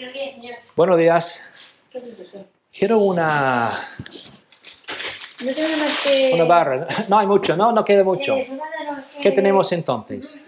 Buenos días, señor. Buenos días. ¿Qué dice usted? Quiero una, No tengo más que... una barra. No hay mucho, no, no queda mucho. Eh, nada, no, ¿Qué eh, tenemos entonces?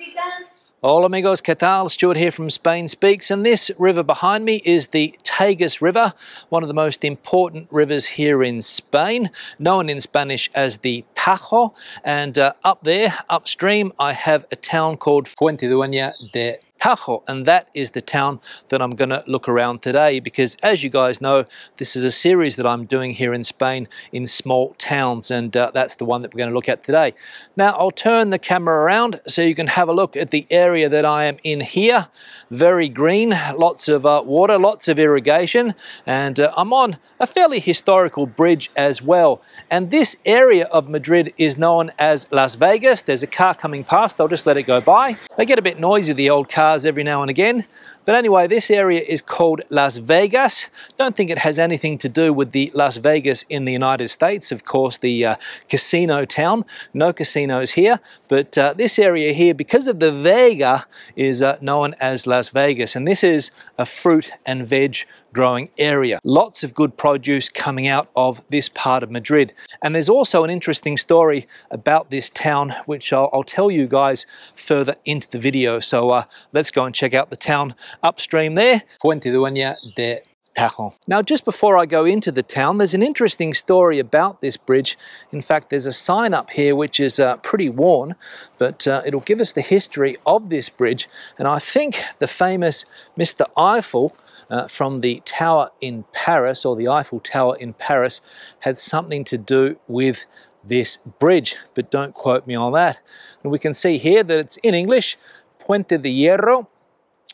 Hola amigos, ¿qué tal? Stuart here from Spain Speaks and this river behind me is the Tagus River, one of the most important rivers here in Spain, known in Spanish as the Tajo and uh, up there, upstream, I have a town called Fuentidueña de Tajo and that is the town that I'm going to look around today because as you guys know, this is a series that I'm doing here in Spain in small towns and uh, that's the one that we're going to look at today. Now I'll turn the camera around so you can have a look at the area that I am in here. Very green, lots of uh, water, lots of irrigation and uh, I'm on a fairly historical bridge as well. And this area of Madrid is known as Las Vegas. There's a car coming past, I'll just let it go by. They get a bit noisy, the old cars, every now and again. But anyway, this area is called Las Vegas. Don't think it has anything to do with the Las Vegas in the United States, of course, the uh, casino town. No casinos here, but uh, this area here, because of the Vega, is uh, known as Las Vegas. And this is a fruit and veg growing area. Lots of good produce coming out of this part of Madrid. And there's also an interesting story about this town, which I'll, I'll tell you guys further into the video. So uh, let's go and check out the town upstream there, Fuentidueña de Tajo. Now, just before I go into the town, there's an interesting story about this bridge. In fact, there's a sign up here which is uh, pretty worn, but uh, it'll give us the history of this bridge. And I think the famous Mr. Eiffel uh, from the tower in Paris, or the Eiffel Tower in Paris, had something to do with this bridge, but don't quote me on that. And we can see here that it's in English, Puente de Hierro,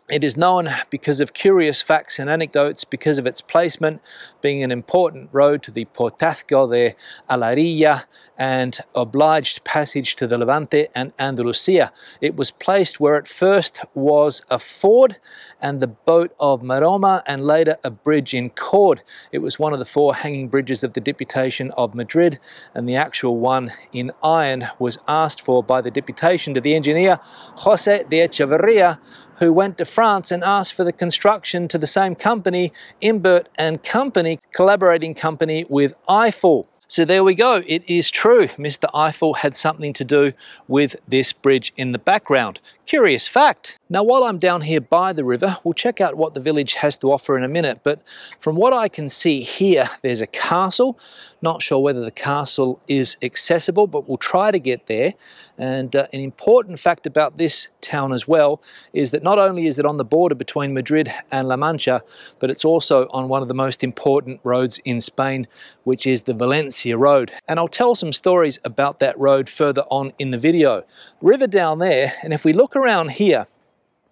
it is known because of curious facts and anecdotes because of its placement being an important road to the Portazgo de Alarilla and obliged passage to the Levante and Andalusia. It was placed where at first was a ford and the boat of Maroma and later a bridge in Cord. It was one of the four hanging bridges of the Deputation of Madrid and the actual one in iron was asked for by the deputation to the engineer Jose de Echeverria who went to France and asked for the construction to the same company, Imbert and Company, collaborating company with Eiffel. So there we go. It is true. Mr. Eiffel had something to do with this bridge in the background. Curious fact. Now, while I'm down here by the river, we'll check out what the village has to offer in a minute. But from what I can see here, there's a castle. Not sure whether the castle is accessible, but we'll try to get there. And uh, an important fact about this town as well is that not only is it on the border between Madrid and La Mancha, but it's also on one of the most important roads in Spain, which is the Valencia Road. And I'll tell some stories about that road further on in the video. River down there, and if we look around here,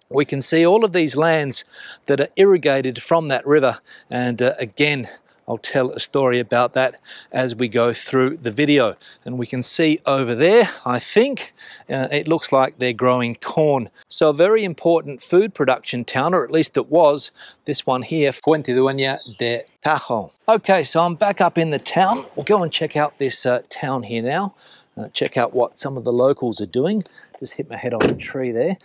we can see all of these lands that are irrigated from that river. And uh, again, I'll tell a story about that as we go through the video. And we can see over there, I think, uh, it looks like they're growing corn. So a very important food production town, or at least it was, this one here, Fuentidueña de Tajo. Okay, so I'm back up in the town. We'll go and check out this uh, town here now. Uh, check out what some of the locals are doing. Just hit my head on a tree there.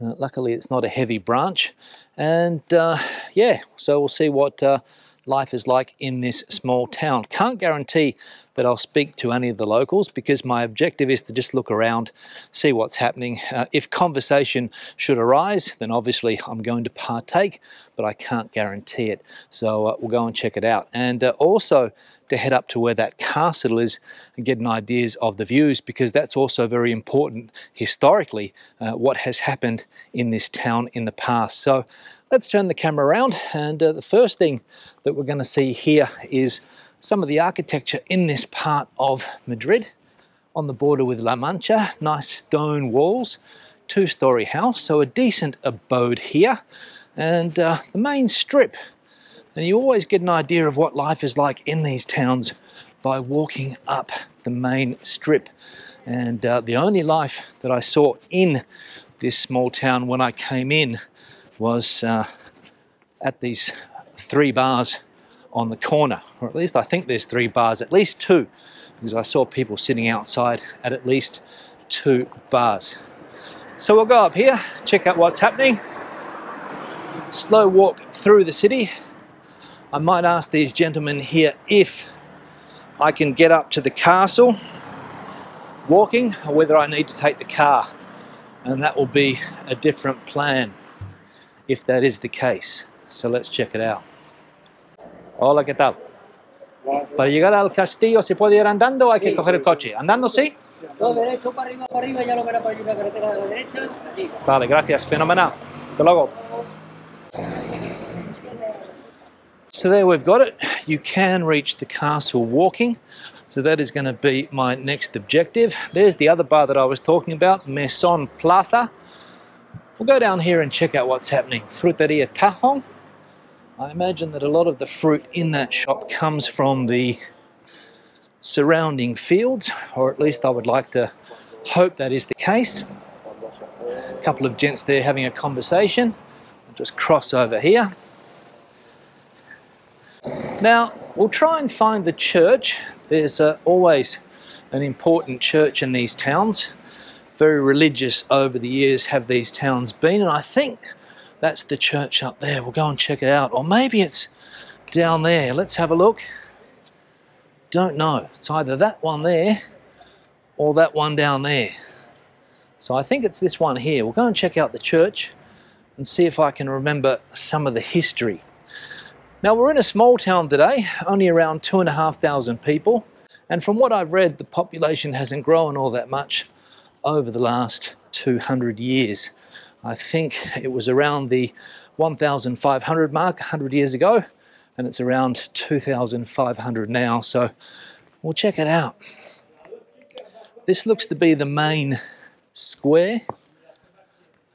Uh, luckily, it's not a heavy branch. And uh, yeah, so we'll see what uh, life is like in this small town. Can't guarantee that I'll speak to any of the locals because my objective is to just look around, see what's happening. Uh, if conversation should arise, then obviously I'm going to partake, but I can't guarantee it. So uh, we'll go and check it out. And uh, also to head up to where that castle is and get an ideas of the views because that's also very important historically uh, what has happened in this town in the past. So let's turn the camera around and uh, the first thing that we're going to see here is some of the architecture in this part of Madrid on the border with La Mancha. Nice stone walls, two-story house, so a decent abode here. And uh, the main strip, and you always get an idea of what life is like in these towns by walking up the main strip. And uh, the only life that I saw in this small town when I came in was uh, at these three bars on the corner, or at least I think there's three bars, at least two, because I saw people sitting outside at at least two bars. So we'll go up here, check out what's happening. slow walk through the city. I might ask these gentlemen here if I can get up to the castle walking or whether I need to take the car. And that will be a different plan if that is the case. So let's check it out. Hola, ¿qué tal? Para llegar al castillo se puede ir andando o hay que coger el coche. ¿Andando sí? Todo derecho para arriba, para arriba, ya lo verá por allí una carretera de la derecha, allí. Vale, gracias. Fenomenal. Hasta luego. So there we've got it. You can reach the castle walking. So that is going to be my next objective. There's the other bar that I was talking about, Maison Plaza. We'll go down here and check out what's happening. Fruteria Tajon. I imagine that a lot of the fruit in that shop comes from the surrounding fields, or at least I would like to hope that is the case. A couple of gents there having a conversation. I'll just cross over here. Now, we'll try and find the church. There's uh, always an important church in these towns. Very religious over the years have these towns been, and I think that's the church up there. We'll go and check it out. Or maybe it's down there. Let's have a look. Don't know. It's either that one there or that one down there. So I think it's this one here. We'll go and check out the church and see if I can remember some of the history. Now we're in a small town today, only around two and a half thousand people. And from what I've read, the population hasn't grown all that much over the last 200 years. I think it was around the 1,500 mark 100 years ago, and it's around 2,500 now. So we'll check it out. This looks to be the main square.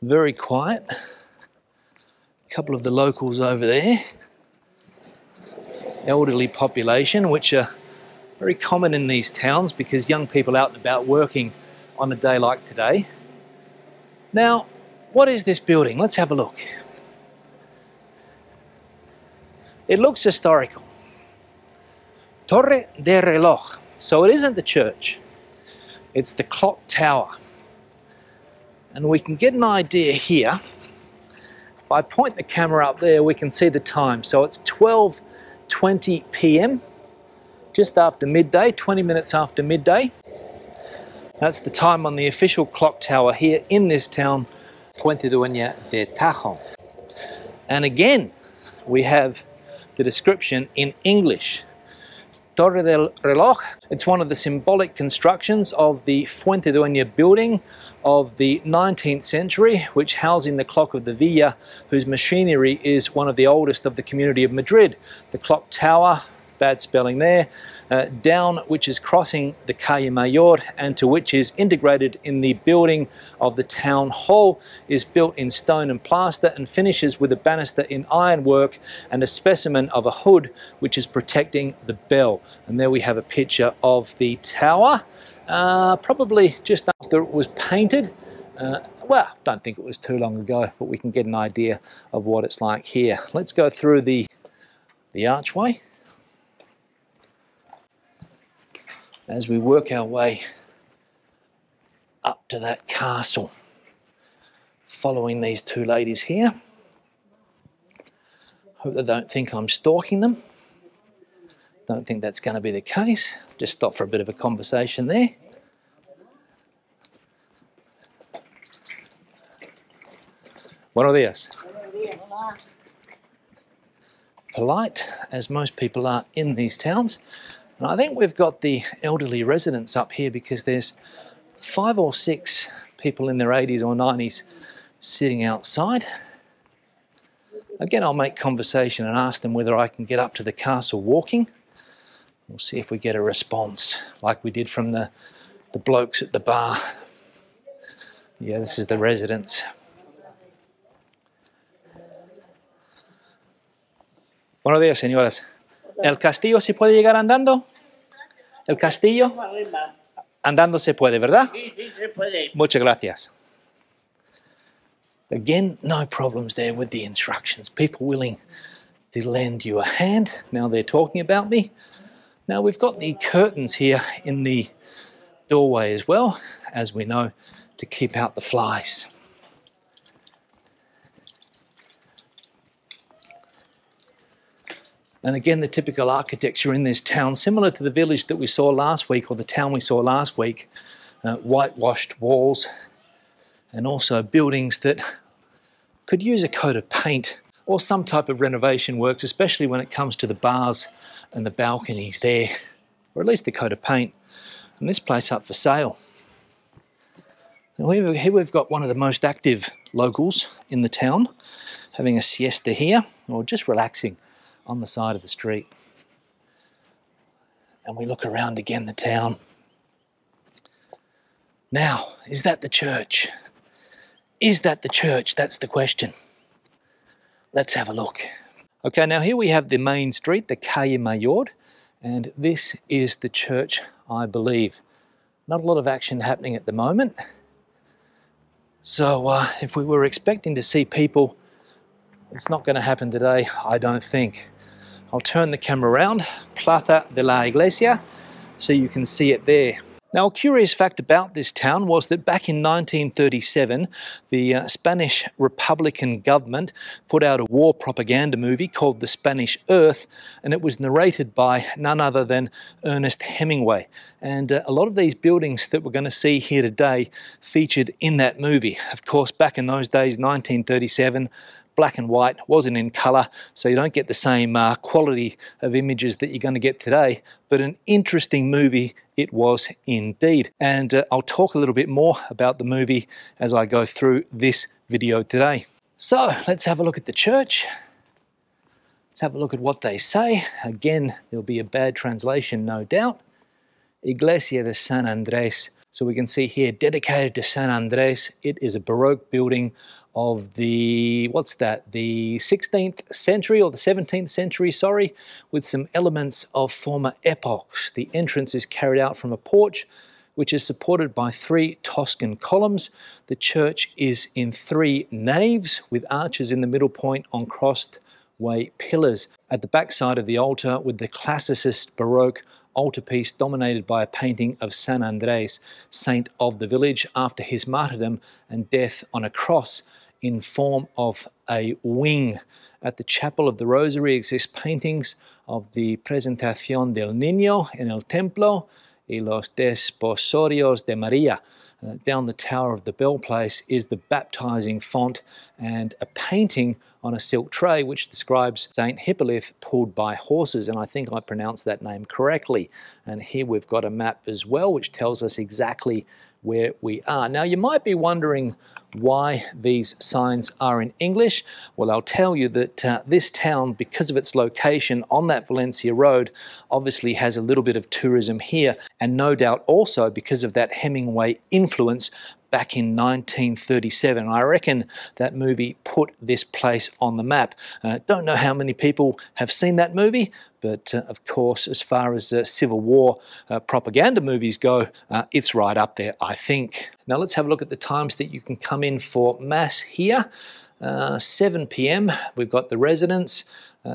Very quiet. A couple of the locals over there. Elderly population, which are very common in these towns because young people out and about working on a day like today. Now, what is this building? Let's have a look. It looks historical. Torre de Reloj. So it isn't the church, it's the clock tower. And we can get an idea here. If I point the camera up there, we can see the time. So it's 12.20 p.m., just after midday, 20 minutes after midday. That's the time on the official clock tower here in this town, Fuente de Tajon. And again, we have the description in English. Torre del Reloj, it's one of the symbolic constructions of the Fuente Dueña building of the 19th century, which housing the clock of the Villa, whose machinery is one of the oldest of the community of Madrid. The clock tower, bad spelling there, uh, down which is crossing the Calle Mayor and to which is integrated in the building of the town hall is built in stone and plaster and finishes with a banister in ironwork and a specimen of a hood which is protecting the bell. And there we have a picture of the tower, uh, probably just after it was painted. Uh, well, don't think it was too long ago, but we can get an idea of what it's like here. Let's go through the, the archway. As we work our way up to that castle, following these two ladies here. Hope they don't think I'm stalking them. Don't think that's going to be the case. Just stop for a bit of a conversation there. Buenos días. Polite, as most people are in these towns. And I think we've got the elderly residents up here because there's five or six people in their 80s or 90s sitting outside. Again, I'll make conversation and ask them whether I can get up to the castle walking. We'll see if we get a response like we did from the, the blokes at the bar. Yeah, this is the residence. Buenos días, señoras. ¿El castillo se puede llegar andando? ¿El castillo? Andando se puede, ¿verdad? Sí, sí, se puede. Muchas gracias. Again, no problems there with the instructions. People willing to lend you a hand. Now they're talking about me. Now we've got the curtains here in the doorway as well, as we know, to keep out the flies. And again, the typical architecture in this town, similar to the village that we saw last week, or the town we saw last week, uh, whitewashed walls, and also buildings that could use a coat of paint or some type of renovation works, especially when it comes to the bars and the balconies there, or at least a coat of paint. And this place up for sale. Now here we've got one of the most active locals in the town, having a siesta here, or just relaxing on the side of the street. And we look around again the town. Now, is that the church? Is that the church? That's the question. Let's have a look. Okay, now here we have the main street, the Calle Mayor, and this is the church, I believe. Not a lot of action happening at the moment. So uh, if we were expecting to see people, it's not going to happen today, I don't think. I'll turn the camera around, Plaza de la Iglesia, so you can see it there. Now, a curious fact about this town was that back in 1937, the uh, Spanish Republican government put out a war propaganda movie called The Spanish Earth, and it was narrated by none other than Ernest Hemingway. And uh, a lot of these buildings that we're going to see here today featured in that movie. Of course, back in those days, 1937, black and white, wasn't in colour, so you don't get the same uh, quality of images that you're going to get today. But an interesting movie it was indeed. And uh, I'll talk a little bit more about the movie as I go through this video today. So let's have a look at the church. Let's have a look at what they say. Again, there'll be a bad translation, no doubt. Iglesia de San Andres. So we can see here, dedicated to San Andres. It is a Baroque building of the, what's that, the 16th century or the 17th century, sorry, with some elements of former epochs. The entrance is carried out from a porch which is supported by three Toscan columns. The church is in three naves with arches in the middle point on crossed way pillars. At the back side of the altar with the classicist Baroque altarpiece dominated by a painting of San Andres, saint of the village, after his martyrdom and death on a cross in form of a wing. At the Chapel of the Rosary exist paintings of the Presentación del Niño en el Templo y los Desposorios de María. Uh, down the tower of the bell place is the baptizing font and a painting on a silk tray which describes Saint Hippolyte pulled by horses and I think I pronounced that name correctly and here we've got a map as well which tells us exactly where we are. Now you might be wondering why these signs are in English. Well, I'll tell you that uh, this town, because of its location on that Valencia road, obviously has a little bit of tourism here, and no doubt also because of that Hemingway influence back in 1937. I reckon that movie put this place on the map. Uh, don't know how many people have seen that movie, but uh, of course, as far as uh, Civil War uh, propaganda movies go, uh, it's right up there, I think. Now let's have a look at the times that you can come in for Mass here. Uh, 7 p.m., we've got the residence.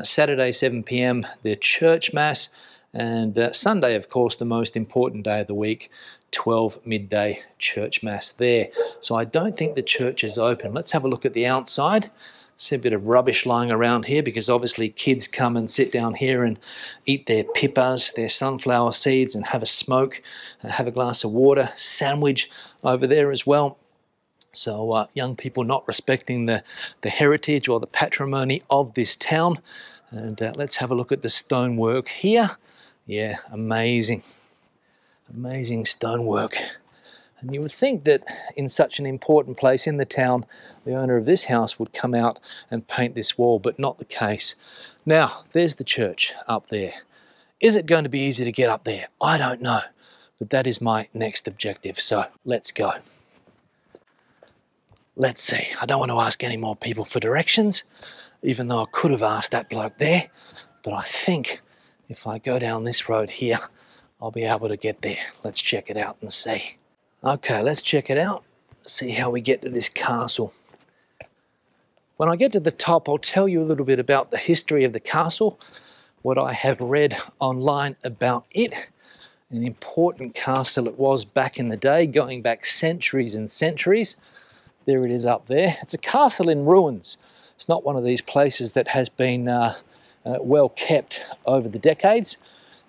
Saturday, 7 p.m., the church Mass. And Sunday, of course, the most important day of the week, 12 midday church mass there. So I don't think the church is open. Let's have a look at the outside. See a bit of rubbish lying around here because obviously kids come and sit down here and eat their pipas, their sunflower seeds, and have a smoke, and have a glass of water, sandwich over there as well. So uh, young people not respecting the, the heritage or the patrimony of this town. And uh, let's have a look at the stonework here. Yeah, amazing. Amazing stonework. And you would think that in such an important place in the town, the owner of this house would come out and paint this wall, but not the case. Now, there's the church up there. Is it going to be easy to get up there? I don't know, but that is my next objective, so let's go. Let's see. I don't want to ask any more people for directions, even though I could have asked that bloke there, but I think if I go down this road here, I'll be able to get there. Let's check it out and see. Okay, let's check it out. See how we get to this castle. When I get to the top, I'll tell you a little bit about the history of the castle, what I have read online about it. An important castle it was back in the day, going back centuries and centuries. There it is up there. It's a castle in ruins. It's not one of these places that has been uh, uh, well kept over the decades.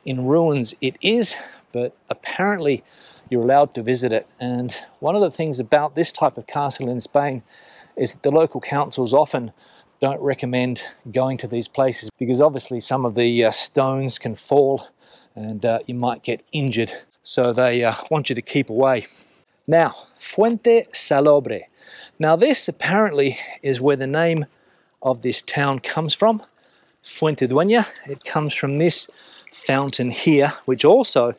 In ruins, it is, but apparently you're allowed to visit it. And one of the things about this type of castle in Spain is that the local councils often don't recommend going to these places because obviously some of the uh, stones can fall and uh, you might get injured. So they uh, want you to keep away. Now, Fuente Salobre. Now this apparently is where the name of this town comes from. Fuente Dueña. It comes from this fountain here, which also,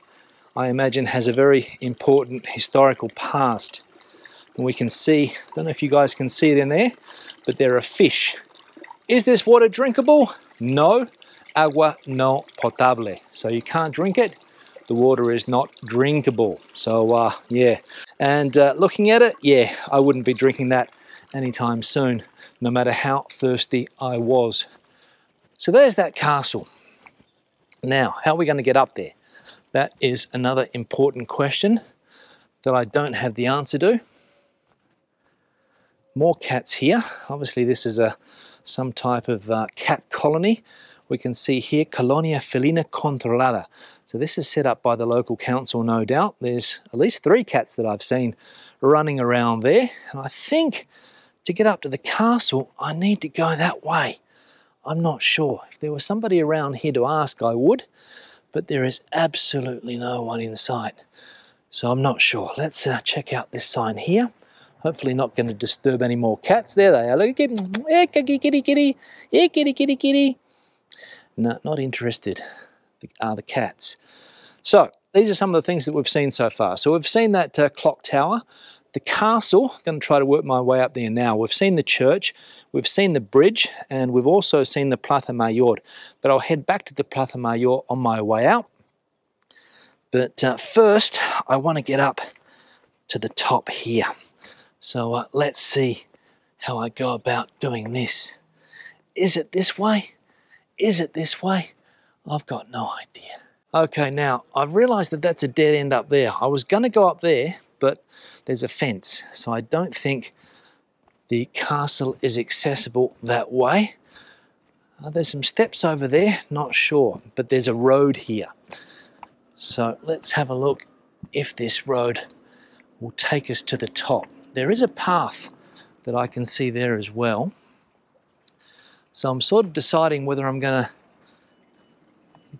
I imagine, has a very important historical past. And we can see, I don't know if you guys can see it in there, but there are fish. Is this water drinkable? No. Agua no potable. So you can't drink it. The water is not drinkable. So uh, yeah. And uh, looking at it, yeah, I wouldn't be drinking that anytime soon, no matter how thirsty I was. So there's that castle. Now, how are we going to get up there? That is another important question that I don't have the answer to. More cats here. Obviously, this is a some type of uh, cat colony. We can see here Colonia Felina Controlada. So this is set up by the local council, no doubt. There's at least three cats that I've seen running around there. And I think to get up to the castle, I need to go that way. I'm not sure. If there was somebody around here to ask, I would, but there is absolutely no one in sight. So I'm not sure. Let's uh, check out this sign here. Hopefully not going to disturb any more cats. There they are. Look at them. Hey, kitty, kitty, kitty. Hey, kitty, kitty, kitty. No, not interested are the cats. So these are some of the things that we've seen so far. So we've seen that uh, clock tower, the castle, I'm going to try to work my way up there now. We've seen the church, we've seen the bridge, and we've also seen the Plaza Mayor. But I'll head back to the Plaza Mayor on my way out. But uh, first, I want to get up to the top here. So uh, let's see how I go about doing this. Is it this way? Is it this way? I've got no idea. Okay, now I've realized that that's a dead end up there. I was going to go up there, but there's a fence, so I don't think the castle is accessible that way. Uh, there's some steps over there, not sure, but there's a road here. So let's have a look if this road will take us to the top. There is a path that I can see there as well. So I'm sort of deciding whether I'm going to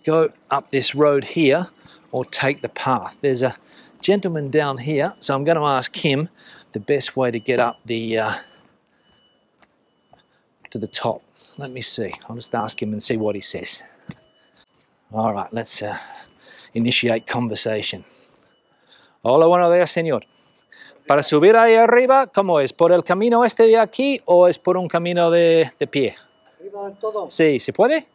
go up this road here or take the path. There's a gentleman down here, so I'm going to ask him the best way to get up the uh, to the top. Let me see. I'll just ask him and see what he says. All right, let's uh, initiate conversation. Hola, buenos días, señor. Para subir ahí arriba, ¿cómo es? ¿Por el camino este de aquí o es por un camino de, de pie? Arriba del todo Sí, ¿se puede?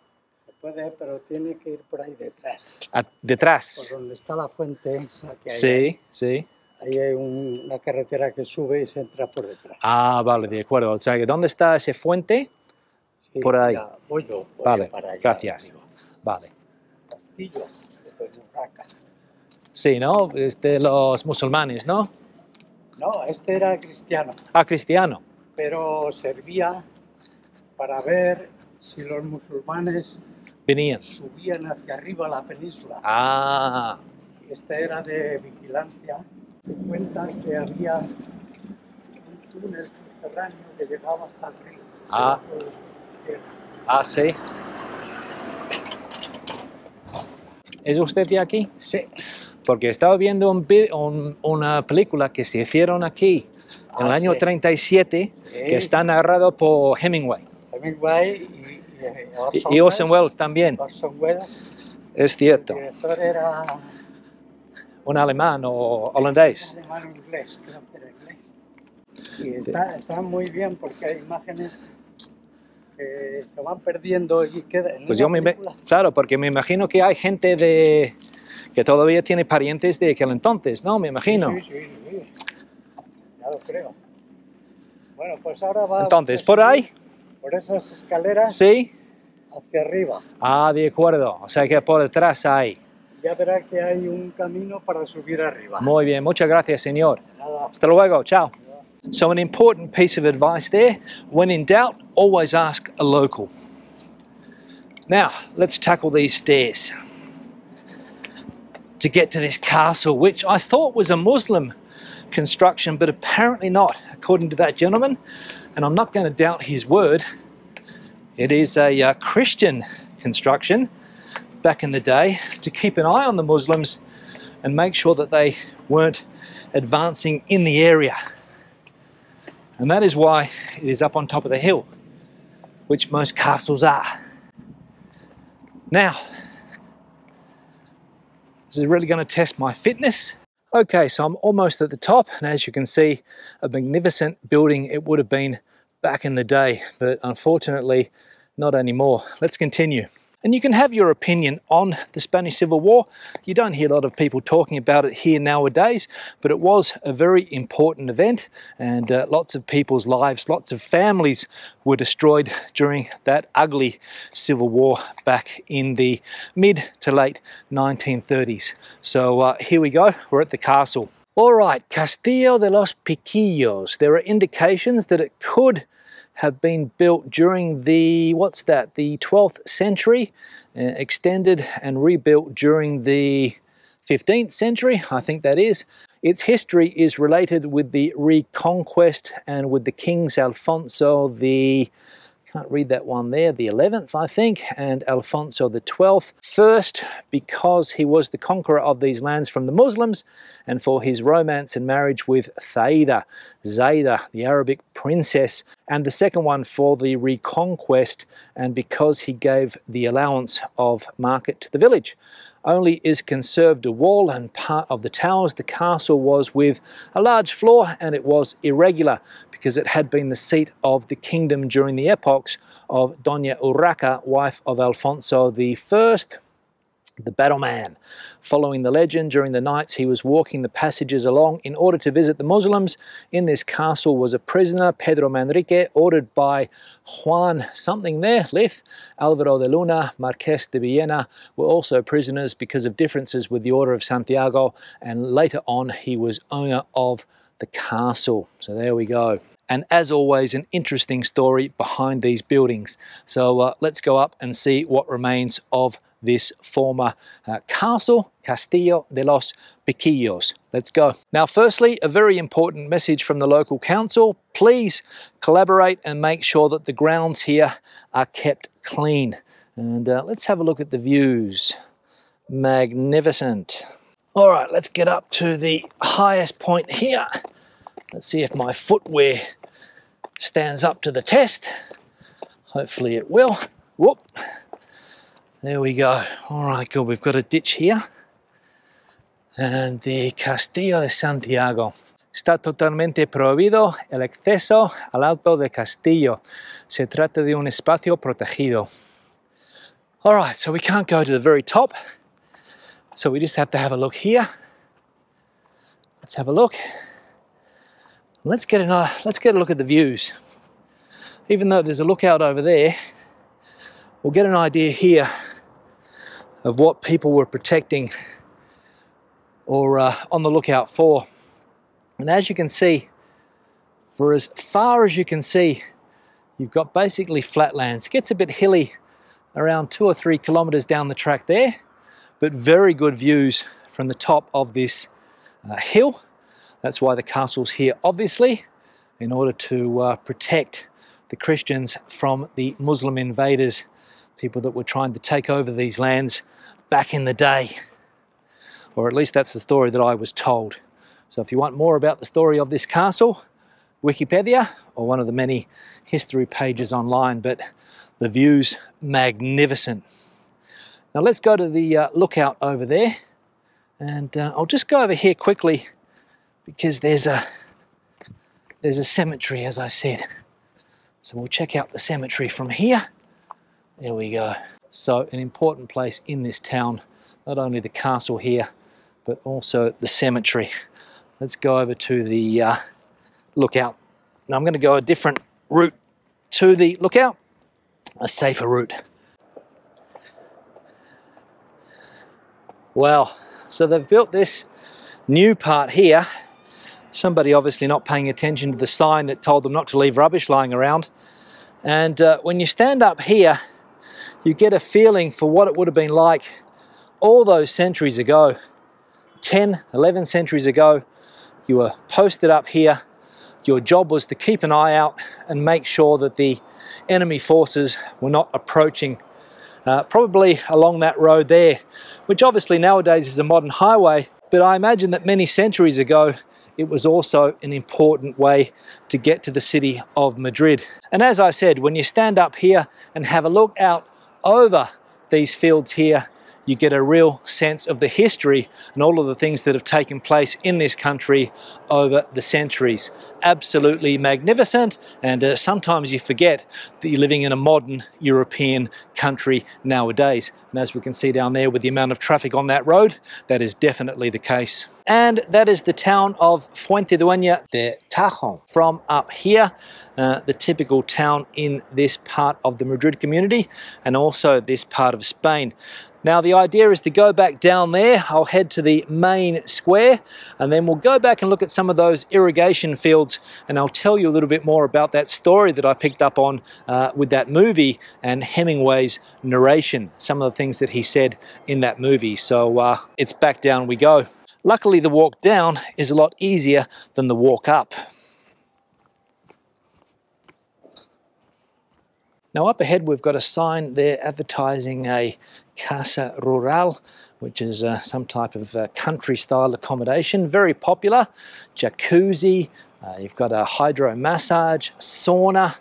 Puede, pero tiene que ir por ahí detrás. Ah, detrás. Por donde está la fuente, esa que hay Sí, sí. ahí, hay un- una carretera que sube y se entra por detrás. Ah, vale, de acuerdo. O sea, ¿dónde está ese fuente? Sí, por ahí. ya, voy yo. voy Vale, para allá, gracias. arriba. Vale. Castillo de. Sí, ¿no? Es de los musulmanes, ¿no? No, este era cristiano, Ah, cristiano. pero servía para ver si los musulmanes Venían. subían hacia arriba la península. Ah, Este era de vigilancia. Se cuenta que había un túnel subterráneo que llegaba hasta el río. Ah. ah, sí. ¿Es usted de aquí? Sí. Porque estaba viendo un vi- un- una película que se hicieron aquí en el Ah, año sí. 37 Sí. que está narrado por Hemingway Hemingway y, y, Orson Welles también. Orson Welles. Es El cierto. director era Un alemán o holandés. alemán inglés, creo que era inglés. Y está, está muy bien porque hay imágenes que se van perdiendo y quedan. en Pues yo me, claro, porque me imagino que hay gente de que todavía tiene parientes de aquel entonces, ¿no? Me imagino. Sí, sí, sí, sí. Ya lo creo. Bueno, pues ahora va. Entonces, por ahí, Por esas escaleras sí. hacia arriba. Ah, de acuerdo. O sea que por detrás hay. Ya verá que hay un camino para subir arriba. Muy bien, muchas gracias, señor. Nada. Hasta luego. Ciao. So, an important piece of advice there when in doubt, always ask a local. Now, let's tackle these stairs to get to this castle, which I thought was a Muslim construction, but apparently not, according to that gentleman. And I'm not going to doubt his word. It is a uh, Christian construction back in the day to keep an eye on the Muslims and make sure that they weren't advancing in the area. And that is why it is up on top of the hill, which most castles are. Now, this is really going to test my fitness. Okay, so I'm almost at the top, and as you can see, a magnificent building it would have been back in the day, but unfortunately, not anymore. Let's continue. And you can have your opinion on the Spanish Civil War. You don't hear a lot of people talking about it here nowadays, but it was a very important event and uh, lots of people's lives, lots of families were destroyed during that ugly civil war back in the mid to late 1930s. So uh, here we go, we're at the castle. All right, Castillo de los Piquillos. There are indications that it could have been built during the, what's that, the 12th century, uh, extended and rebuilt during the 15th century, I think that is. Its history is related with the Reconquest and with the kings Alfonso the can't read that one there, the 11th, I think, and Alfonso the 12th. First, because he was the conqueror of these lands from the Muslims, and for his romance and marriage with Thaida, Zaida, the Arabic princess, and the second one for the reconquest, and because he gave the allowance of market to the village only is conserved a wall and part of the towers. The castle was with a large floor and it was irregular because it had been the seat of the kingdom during the epochs of Doña Urraca, wife of Alfonso I, the battle man. Following the legend, during the nights he was walking the passages along in order to visit the Muslims. In this castle was a prisoner, Pedro Manrique, ordered by Juan something there, Lith, Alvaro de Luna, Marques de Villena were also prisoners because of differences with the Order of Santiago, and later on he was owner of the castle. So there we go. And as always, an interesting story behind these buildings. So uh, let's go up and see what remains of this former uh, castle, Castillo de los Piquillos. Let's go. Now, firstly, a very important message from the local council. Please collaborate and make sure that the grounds here are kept clean. And uh, let's have a look at the views. Magnificent. All right, let's get up to the highest point here. Let's see if my footwear stands up to the test. Hopefully it will. Whoop. There we go. All right, good. We've got a ditch here. And the Castillo de Santiago. Está totalmente prohibido el acceso al Alto de Castillo. Se trata de un espacio protegido. All right, so we can't go to the very top. So we just have to have a look here. Let's have a look. Let's get, an, uh, let's get a look at the views. Even though there's a lookout over there, we'll get an idea here of what people were protecting or uh, on the lookout for. And as you can see, for as far as you can see, you've got basically flatlands. It gets a bit hilly around two or three kilometers down the track there, but very good views from the top of this uh, hill. That's why the castle's here, obviously, in order to uh, protect the Christians from the Muslim invaders, people that were trying to take over these lands back in the day. Or at least that's the story that I was told. So if you want more about the story of this castle, Wikipedia, or one of the many history pages online, but the view's magnificent. Now let's go to the uh, lookout over there. And uh, I'll just go over here quickly because there's a there's a cemetery as I said. So we'll check out the cemetery from here. There we go. So an important place in this town, not only the castle here, but also the cemetery. Let's go over to the uh, lookout. Now I'm going to go a different route to the lookout, a safer route. Well, so they've built this new part here. Somebody obviously not paying attention to the sign that told them not to leave rubbish lying around. And uh, when you stand up here, you get a feeling for what it would have been like all those centuries ago 10, 11 centuries ago. You were posted up here. Your job was to keep an eye out and make sure that the enemy forces were not approaching. Uh, probably along that road there, which obviously nowadays is a modern highway, but I imagine that many centuries ago it was also an important way to get to the city of Madrid. And as I said, when you stand up here and have a look out over these fields here, you get a real sense of the history and all of the things that have taken place in this country over the centuries. Absolutely magnificent, and uh, sometimes you forget that you're living in a modern European country nowadays. And as we can see down there with the amount of traffic on that road, that is definitely the case. And that is the town of Fuentidueña de Tajo. From up here, uh, the typical town in this part of the Madrid community and also this part of Spain. Now the idea is to go back down there, I'll head to the main square and then we'll go back and look at some of those irrigation fields and I'll tell you a little bit more about that story that I picked up on uh, with that movie and Hemingway's narration, some of the things that he said in that movie. So uh, it's back down we go. Luckily the walk down is a lot easier than the walk up. Now up ahead we've got a sign there advertising a Casa Rural, which is uh, some type of uh, country style accommodation, very popular. Jacuzzi, uh, you've got a hydro massage, sauna,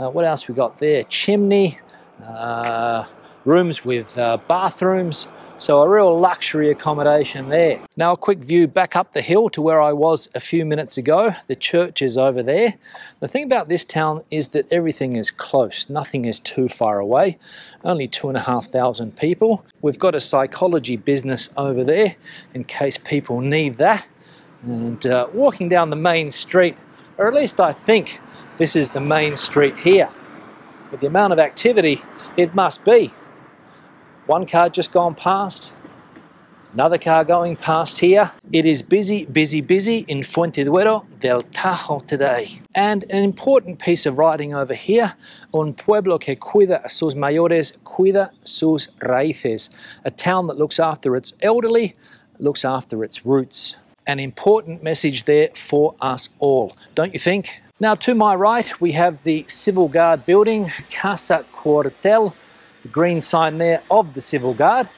uh, what else we got there? Chimney, uh, rooms with uh, bathrooms, so a real luxury accommodation there. Now a quick view back up the hill to where I was a few minutes ago. The church is over there. The thing about this town is that everything is close. Nothing is too far away. Only two and a half thousand people. We've got a psychology business over there in case people need that. And uh, walking down the main street, or at least I think this is the main street here. With the amount of activity, it must be. One car just gone past, another car going past here. It is busy, busy, busy in Fuentidueña del Tajo today. And an important piece of writing over here, un pueblo que cuida sus mayores, cuida sus raíces. A town that looks after its elderly, looks after its roots. An important message there for us all, don't you think? Now to my right, we have the Civil Guard building, Casa Cuartel, the green sign there of the Civil Guard.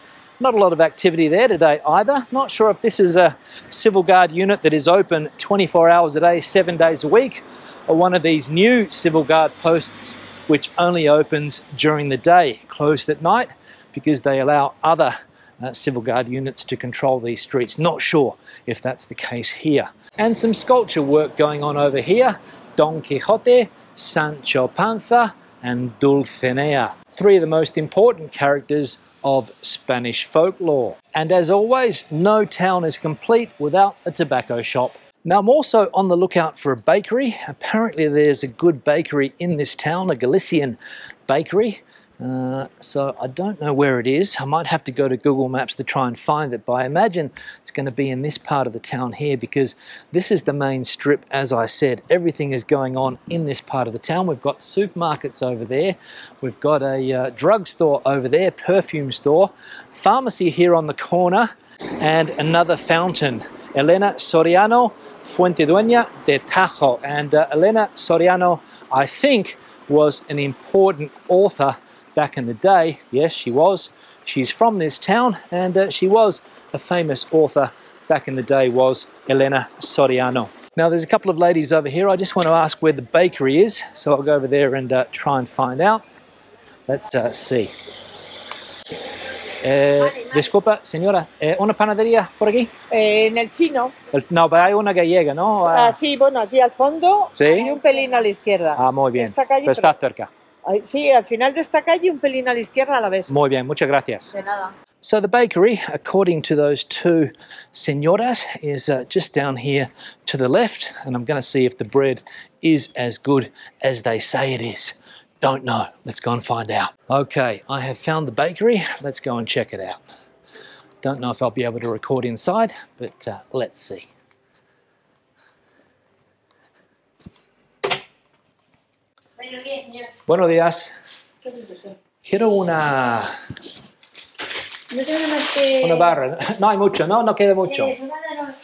Not a lot of activity there today either. Not sure if this is a Civil Guard unit that is open 24 hours a day, seven days a week, or one of these new Civil Guard posts which only opens during the day, closed at night, because they allow other uh, Civil Guard units to control these streets. Not sure if that's the case here. And some sculpture work going on over here. Don Quixote, Sancho Panza, and Dulcinea three of the most important characters of Spanish folklore. And as always, no town is complete without a tobacco shop. Now I'm also on the lookout for a bakery. Apparently there's a good bakery in this town, a Galician bakery. Uh, so I don't know where it is. I might have to go to Google Maps to try and find it, but I imagine it's going to be in this part of the town here because this is the main strip, as I said. Everything is going on in this part of the town. We've got supermarkets over there. We've got a uh, drugstore over there, perfume store, pharmacy here on the corner, and another fountain. Elena Soriano, Fuentidueña de Tajo. And uh, Elena Soriano, I think, was an important author back in the day. Yes, she was. She's from this town and uh, she was a famous author back in the day was Elena Soriano. Now there's a couple of ladies over here. I just want to ask where the bakery is. So I'll go over there and uh, try and find out. Let's uh, see. Eh, disculpa, señora, eh, ¿una panadería por aquí? Eh, en el chino, El- No, pero hay una gallega, ¿no? Ah, sí, bueno, aquí al fondo ¿Sí? y un pelín a la izquierda. ah, muy bien. Esta calle, Pero está cerca. Ay, Sí, al final de esta calle un pelín a la izquierda la ves. Muy bien, muchas gracias. De nada. So the bakery, according to those two senoras, is uh, just down here to the left, and I'm going to see if the bread is as good as they say it is. Don't know. Let's go and find out. Okay, I have found the bakery. Let's go and check it out. Don't know if I'll be able to record inside, but uh, let's see. Buenos días. Quiero una, No tengo más que... una barra. No hay mucho, ¿no? No queda mucho. Eh,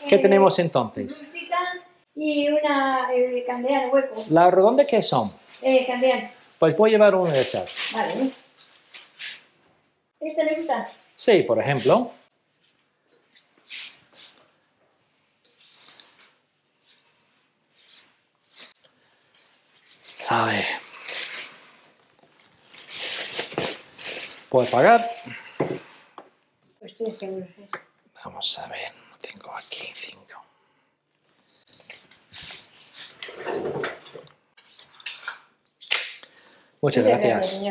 ¿Qué tenemos entonces? Y una eh, candeal hueco. ¿Las redondas qué son? Eh, candeal. Pues voy a llevar una de esas. Vale. ¿Esta le gusta? Sí, por ejemplo. ¿Puedo pagar? Pues tres euros. Vamos a ver, tengo aquí cinco. Muchas gracias.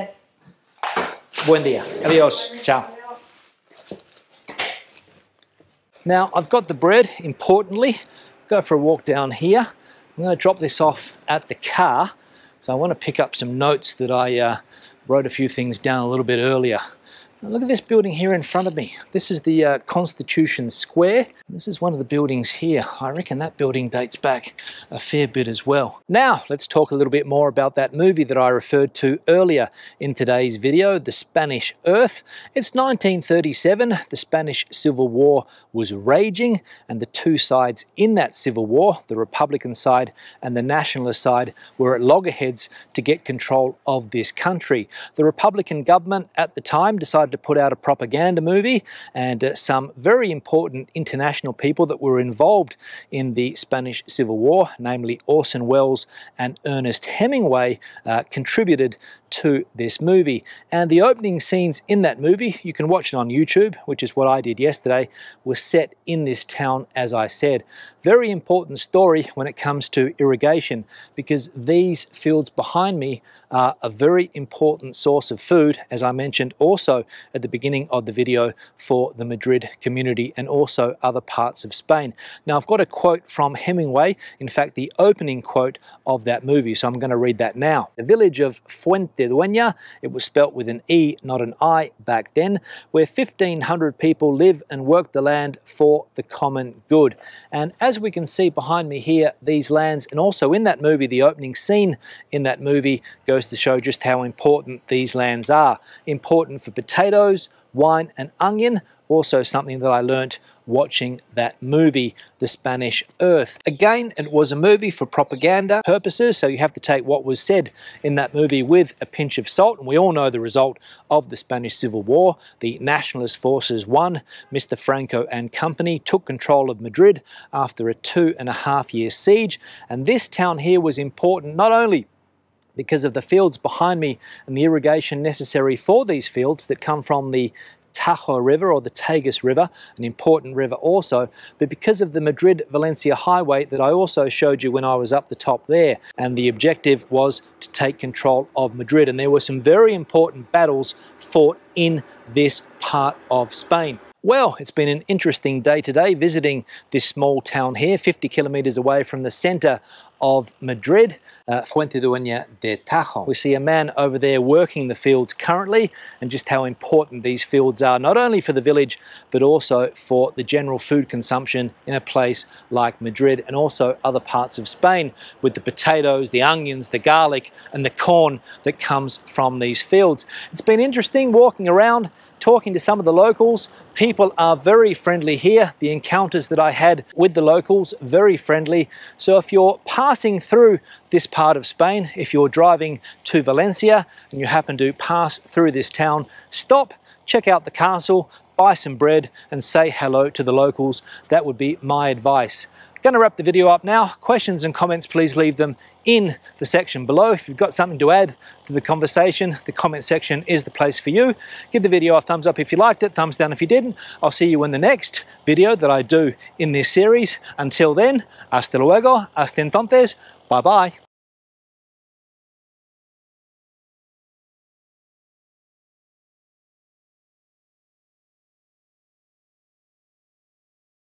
Buen día. Adiós. Ciao. Now, I've got the bread, importantly. Go for a walk down here. I'm going to drop this off at the car. So I want to pick up some notes that I uh, wrote a few things down a little bit earlier. Now look at this building here in front of me. This is the uh, Constitution Square. This is one of the buildings here. I reckon that building dates back a fair bit as well. Now, let's talk a little bit more about that movie that I referred to earlier in today's video, The Spanish Earth. It's 1937. The Spanish Civil War was raging, and the two sides in that civil war, the Republican side and the Nationalist side, were at loggerheads to get control of this country. The Republican government at the time decided to put out a propaganda movie, and uh, some very important international people that were involved in the Spanish Civil War, namely Orson Welles and Ernest Hemingway, uh, contributed to this movie. And the opening scenes in that movie, you can watch it on YouTube, which is what I did yesterday, was set in this town, as I said. Very important story when it comes to irrigation because these fields behind me are a very important source of food, as I mentioned also at the beginning of the video for the Madrid community and also other parts of Spain. Now, I've got a quote from Hemingway, in fact, the opening quote of that movie, so I'm going to read that now. The village of Fuente It was spelt with an E, not an I back then, where 1,500 people live and work the land for the common good. And as we can see behind me here, these lands, and also in that movie, the opening scene in that movie goes to show just how important these lands are. Important for potatoes, wine, and onion, also something that I learnt watching that movie, The Spanish Earth. Again, it was a movie for propaganda purposes, so you have to take what was said in that movie with a pinch of salt, and we all know the result of the Spanish Civil War. The nationalist forces won. Mr. Franco and company took control of Madrid after a two and a half year siege, and this town here was important not only because of the fields behind me and the irrigation necessary for these fields that come from the Tajo River or the Tagus River, an important river also, but because of the Madrid Valencia highway that I also showed you when I was up the top there. And the objective was to take control of Madrid. And there were some very important battles fought in this part of Spain. Well, it's been an interesting day today visiting this small town here, 50 kilometers away from the center of Madrid, uh, Fuentidueña de Tajo. We see a man over there working the fields currently and just how important these fields are, not only for the village, but also for the general food consumption in a place like Madrid and also other parts of Spain with the potatoes, the onions, the garlic, and the corn that comes from these fields. It's been interesting walking around talking to some of the locals. People are very friendly here. The encounters that I had with the locals, very friendly. So if you're passing through this part of Spain, if you're driving to Valencia and you happen to pass through this town, stop, check out the castle, buy some bread and say hello to the locals. That would be my advice. Going to wrap the video up now. Questions and comments, please leave them in the section below. If you've got something to add to the conversation, the comment section is the place for you. Give the video a thumbs up if you liked it, thumbs down if you didn't. I'll see you in the next video that I do in this series. Until then, hasta luego, hasta entonces, bye bye.